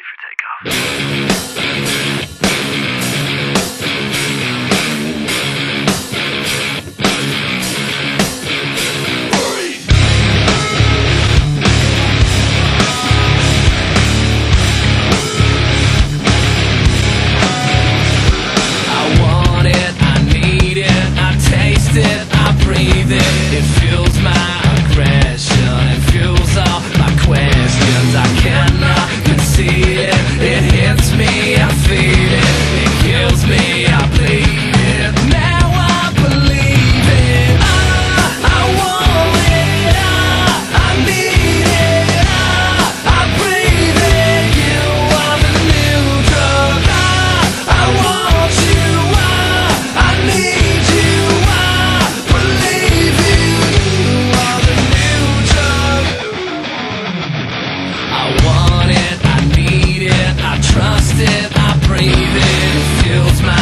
ready for takeoff. It, I breathe it, it my trust it, I breathe it, it fuels my